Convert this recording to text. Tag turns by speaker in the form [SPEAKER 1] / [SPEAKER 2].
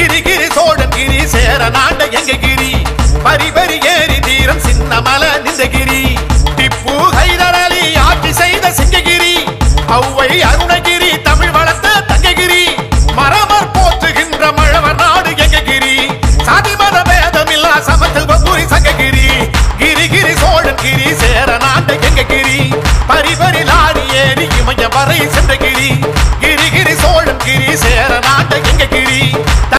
[SPEAKER 1] Gregory Cholan கிரி சேர நாண்ட எங்க கிரி? பரிபரி ஏறி தீரம் சின்னமல நிந்தகிரி திப்பு ஹைதர் அலி ஆட்சி செய்த சிங்ககிரி. அவ்வை அருணகிரி தமிழ் வளர்த்த தங்ககிரி. மரமர் போற்றுகின்ற மழவர் நாடு எங்க கிரி? சாதி மத பேதமில்லா சமத்துவ புரி சங்ககிரி. கிரிகிரி சோழன் கிரி சேர நாண்ட எங்க கிரி? பரிபரி லாரி ஏறி இமய வரை சென்ற கிரி.